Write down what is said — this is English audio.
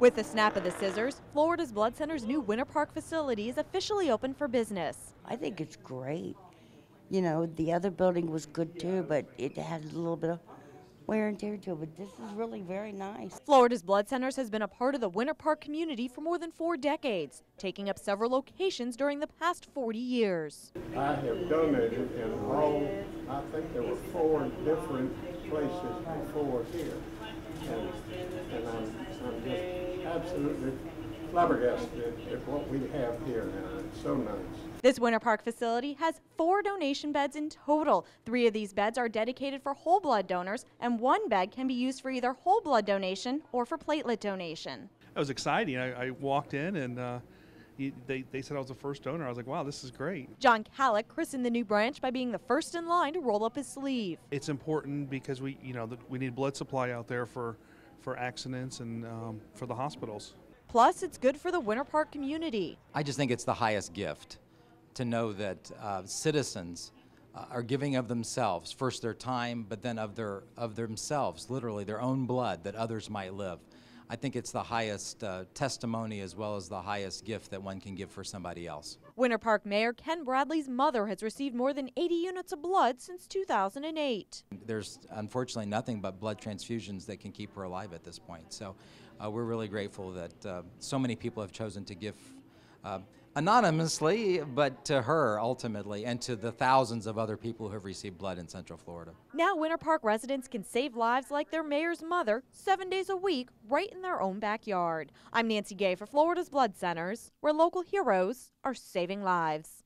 With the snap of the scissors, Florida's Blood Center's new Winter Park facility is officially open for business. I think it's great. You know, the other building was good too, but it had a little bit of wear and tear to it. But this is really very nice. Florida's Blood Centers has been a part of the Winter Park community for more than four decades, taking up several locations during the past 40 years. I have donated in Rome, I think there were four different places before here. Absolutely flabbergasted at what we have here now. It's so nice. This Winter Park facility has four donation beds in total. Three of these beds are dedicated for whole blood donors, and one bed can be used for either whole blood donation or for platelet donation. It was exciting. I, I walked in and uh, he, they, they said I was the first donor. I was like, wow, this is great. John Kallick christened the new branch by being the first in line to roll up his sleeve. It's important because we, you know, the, we need blood supply out there for, for accidents and um, for the hospitals. Plus, it's good for the Winter Park community. I just think it's the highest gift to know that uh, citizens uh, are giving of themselves, first their time, but then of their of themselves, literally their own blood, that others might live. I think it's the highest uh, testimony as well as the highest gift that one can give for somebody else. Winter Park Mayor Ken Bradley's mother has received more than 80 units of blood since 2008. There's unfortunately nothing but blood transfusions that can keep her alive at this point. So uh, we're really grateful that uh, so many people have chosen to give uh, anonymously, but to her ultimately, and to the thousands of other people who have received blood in Central Florida. Now, Winter Park residents can save lives like their mayor's mother seven days a week right in their own backyard. I'm Nancy Gay for Florida's Blood Centers, where local heroes are saving lives.